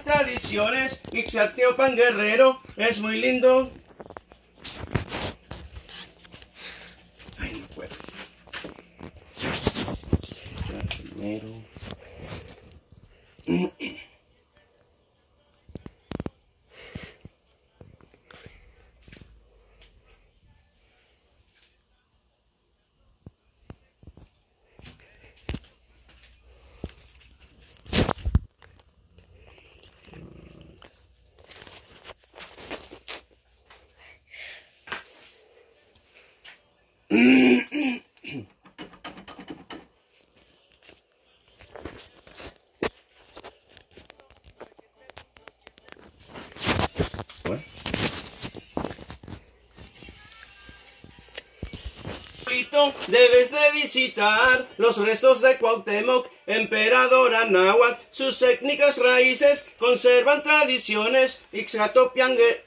Tradiciones, Ixatiopan Guerrero, es muy lindo. Ay, no puedo. Primero. Debes de visitar los restos de Cuauhtémoc, emperador Anáhuac. Sus técnicas raíces conservan tradiciones, Ixcatopiangue